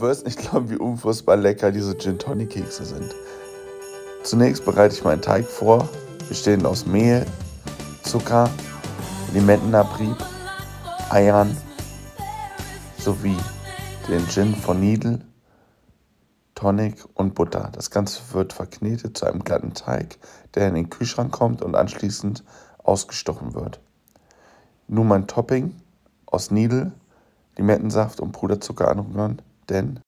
wirst nicht glauben, wie unfassbar lecker diese Gin Tonic Kekse sind. Zunächst bereite ich meinen Teig vor, bestehend aus Mehl, Zucker, Limettenabrieb, Eiern sowie den Gin von Needle, Tonic und Butter. Das Ganze wird verknetet zu einem glatten Teig, der in den Kühlschrank kommt und anschließend ausgestochen wird. Nun mein Topping aus Needle, Limettensaft und Puderzucker anrühren, then